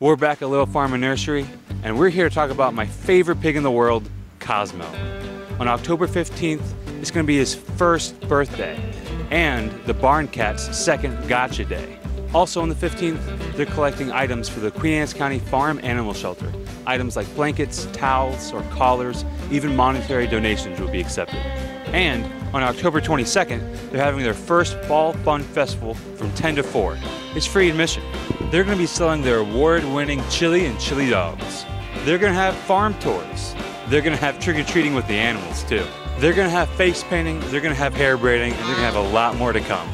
We're back at Little Farm and Nursery, and we're here to talk about my favorite pig in the world, Cosmo. On October 15th, it's going to be his first birthday and the barn cat's second gotcha day. Also on the 15th, they're collecting items for the Queen Anne's County Farm Animal Shelter. Items like blankets, towels, or collars, even monetary donations will be accepted. And on October 22nd, they're having their first Fall Fun Festival from 10 to 4. It's free admission. They're going to be selling their award winning chili and chili dogs. They're going to have farm tours. They're going to have trick or treating with the animals, too. They're going to have face painting, they're going to have hair braiding, and they're going to have a lot more to come.